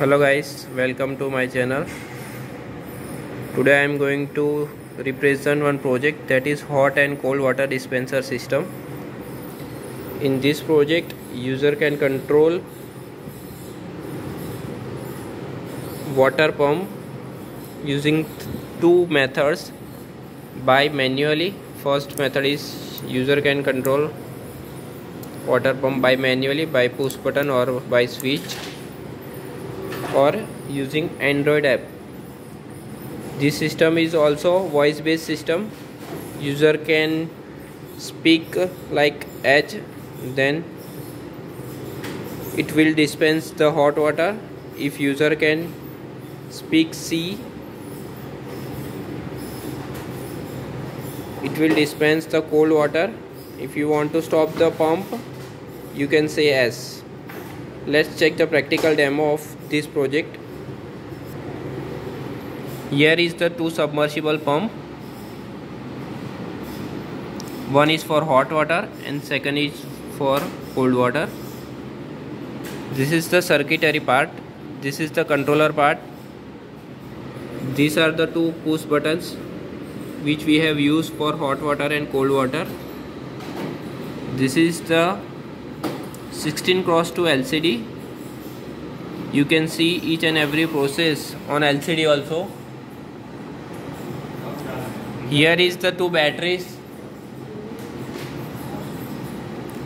hello guys. Welcome to my channel. Today i am going to represent one project that is hot and cold water dispenser system. In this project user can control water pump using two methods. By manually first method is user can control water pump by manually by push button or by switch or using android app. This system is also voice based system. User can speak like h then it will dispense the hot water. If user can speak c it will dispense the cold water. If you want to stop the pump you can say s let's check the practical demo of this project. Here is the two submersible pump. One is for hot water and second is for cold water. This is the circuitry part. This is the controller part. These are the two push buttons which we have used for hot water and cold water. This is the 16 cross 2 LCD you can see each and every process on LCD also. Here is the two batteries.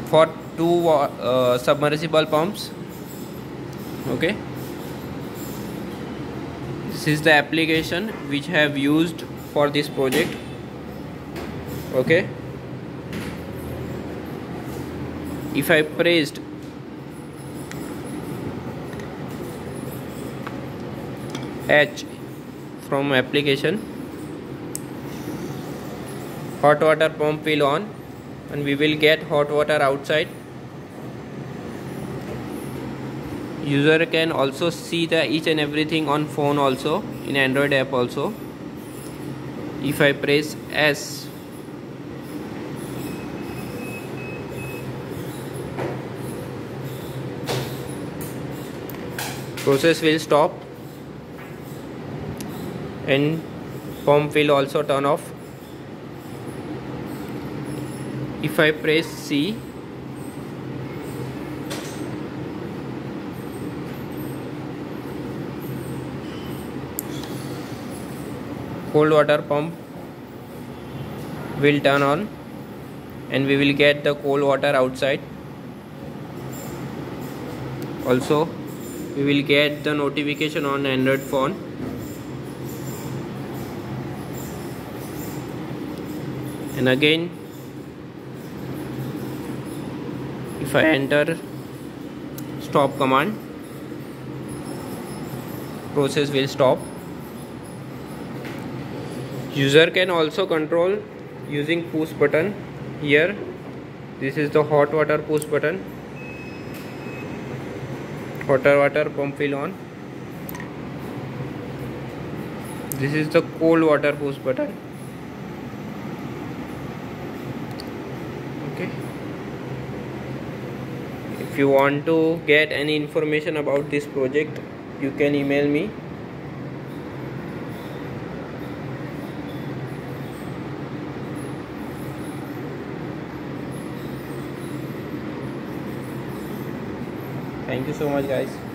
For two uh, submersible pumps. Okay. This is the application which I have used for this project. Okay if I pressed H from application hot water pump will on and we will get hot water outside. User can also see the each and everything on phone also in android app also. If I press S process will stop and pump will also turn off. If I press C cold water pump will turn on and we will get the cold water outside. Also we will get the notification on android phone. And again if I enter stop command process will stop. User can also control using push button here. This is the hot water push button water water pump will on. This is the cold water hose button. Okay. If you want to get any information about this project you can email me thank you so much guys